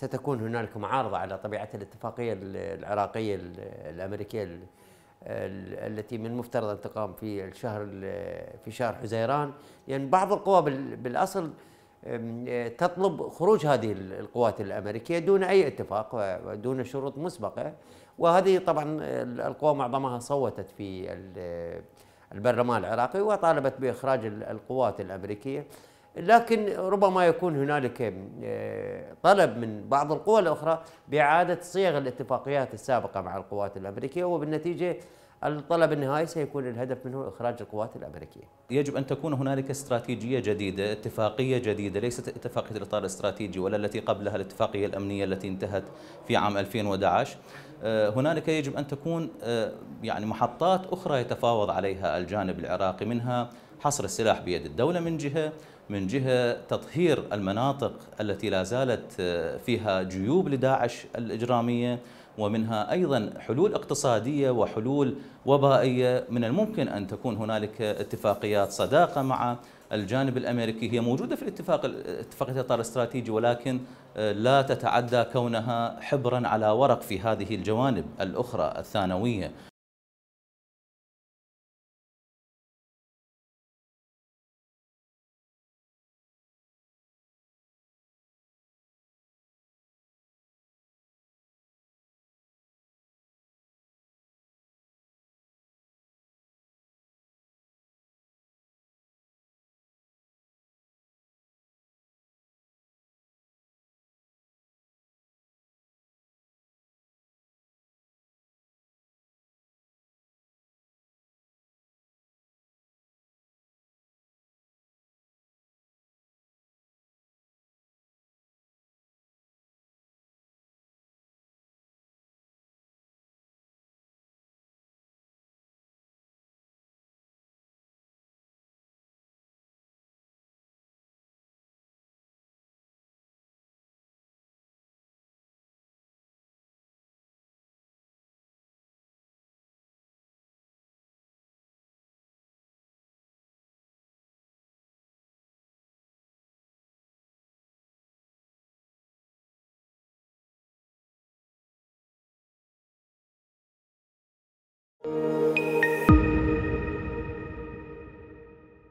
ستكون هنالك معارضة على طبيعة الاتفاقية العراقية الأمريكية التي من المفترض أن تقام في الشهر في شهر حزيران. لأن يعني بعض القوى بالأصل تطلب خروج هذه القوات الأمريكية دون أي اتفاق ودون شروط مسبقة. وهذه طبعا القوى معظمها صوتت في البرلمان العراقي وطالبت بإخراج القوات الأمريكية. لكن ربما يكون هنالك آه، طلب من بعض القوى الأخرى بإعادة صيغ الاتفاقيات السابقة مع القوات الأمريكية وبالنتيجة الطلب النهائي سيكون الهدف منه إخراج القوات الأمريكية. يجب أن تكون هنالك استراتيجية جديدة اتفاقية جديدة ليست اتفاقية الإطار الاستراتيجي ولا التي قبلها الاتفاقية الأمنية التي انتهت في عام 2011 آه، هنالك يجب أن تكون آه، يعني محطات أخرى يتفاوض عليها الجانب العراقي منها حصر السلاح بيد الدولة من جهة من جهة تطهير المناطق التي لا زالت آه، فيها جيوب لداعش الإجرامية ومنها أيضا حلول اقتصادية وحلول وبائية. من الممكن أن تكون هنالك اتفاقيات صداقة مع الجانب الأمريكي. هي موجودة في الاتفاق اتفاقية الإطار الاستراتيجي ولكن آه، لا تتعدى كونها حبرا على ورق في هذه الجوانب الأخرى الثانوية.